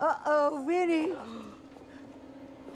Uh-oh, Winnie.